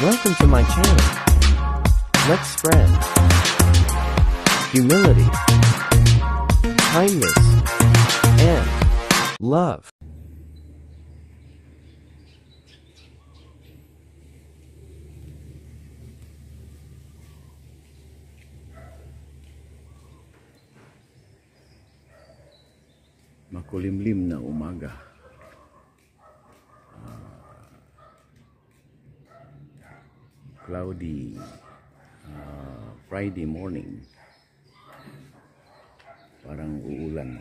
Welcome to my channel. Let's spread humility, kindness, and love. makulimlim na umaga. Cloudy ah, Friday morning. Parang uulan.